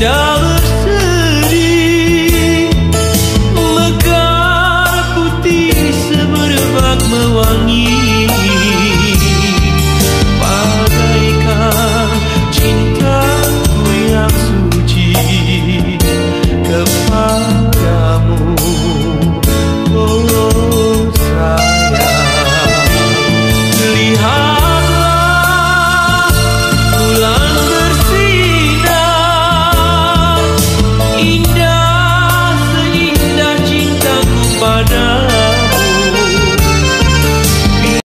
dollars. ini